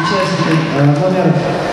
시했을 때, 어, 하면